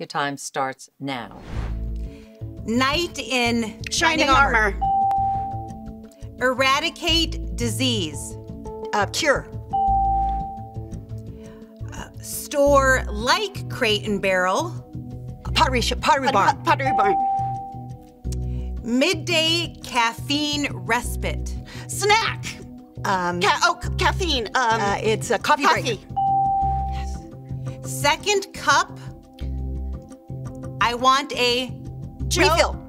Your time starts now. Knight in Shining armor. Eradicate disease. Uh, cure. Store like Crate and Barrel. Pottery, sh- pottery barn. Pot- Pottery barn. Midday caffeine respite. Snack. Um, Ca- oh, c- caffeine. Um, uh, it's a coffee, coffee. break. Second cup. I want a Joe. Refill.